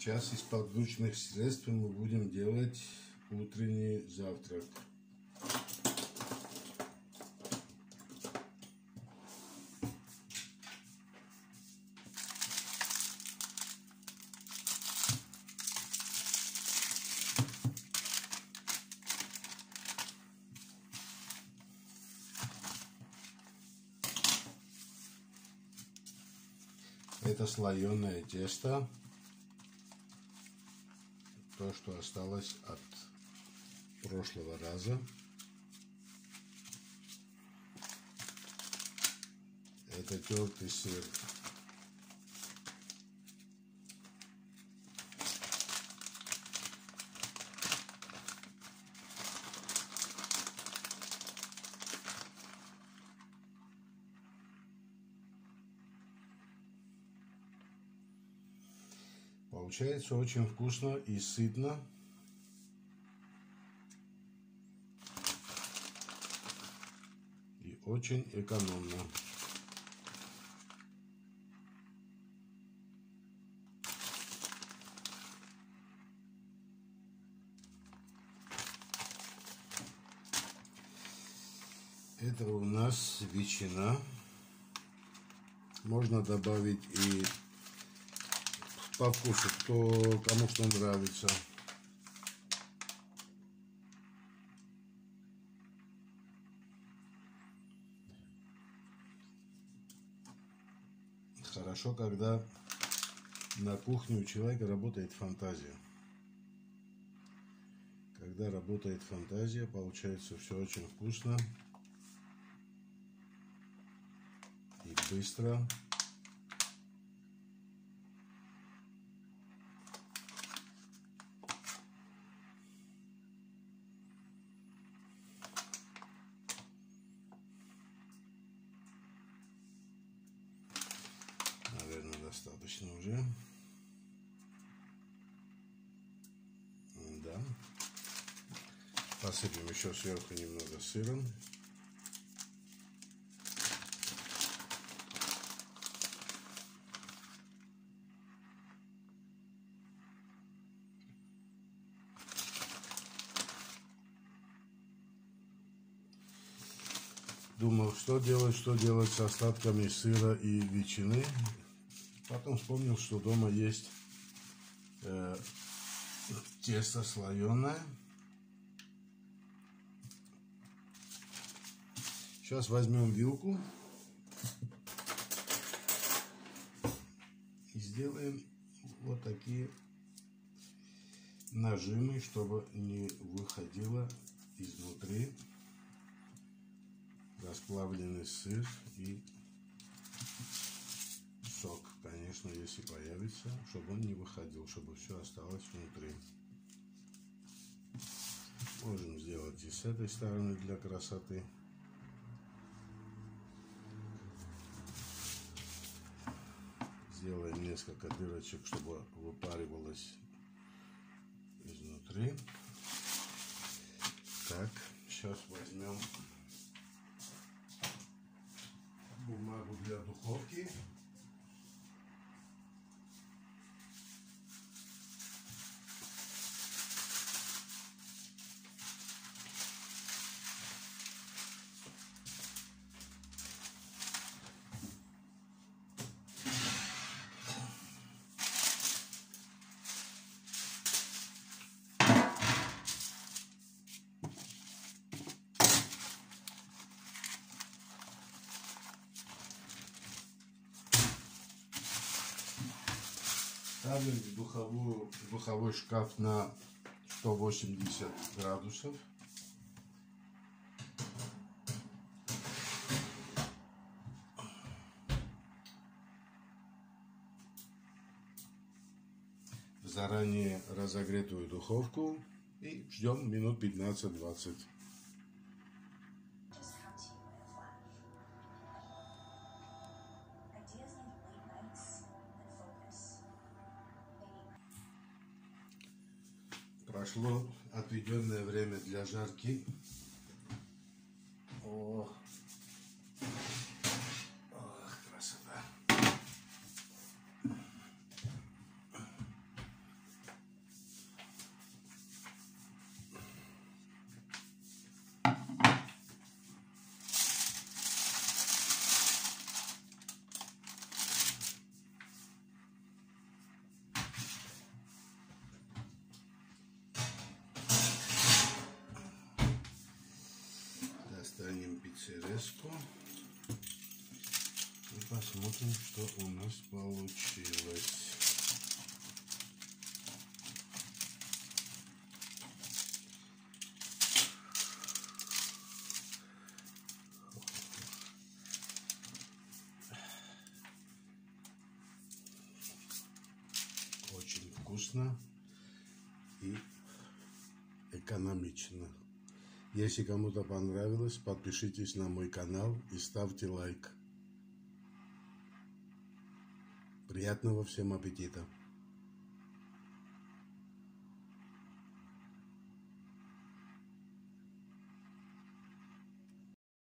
Сейчас из подручных средств мы будем делать утренний завтрак. Это слоеное тесто. То, что осталось от прошлого раза. Это тертый сыр. Получается очень вкусно и сытно. И очень экономно. Это у нас ветчина. Можно добавить и по вкусу, кто кому что нравится. Хорошо, когда на кухне у человека работает фантазия. Когда работает фантазия, получается все очень вкусно и быстро. Достаточно уже. Да. Посыпем еще сверху немного сыром. Думал, что делать, что делать с остатками сыра и ветчины. Потом вспомнил, что дома есть э, тесто слоеное. Сейчас возьмем вилку и сделаем вот такие нажимы, чтобы не выходило изнутри расплавленный сыр и сок, конечно, если появится, чтобы он не выходил, чтобы все осталось внутри. Можем сделать и с этой стороны для красоты. Сделаем несколько дырочек, чтобы выпаривалось изнутри. Так, сейчас возьмем бумагу для духовки. Ставим в, духовую, в духовой шкаф на 180 градусов. Заранее разогретую духовку и ждем минут 15-20. Прошло отведенное время для жарки. О, цереску. И посмотрим, что у нас получилось. Очень вкусно и экономично. Если кому-то понравилось, подпишитесь на мой канал и ставьте лайк. Приятного всем аппетита!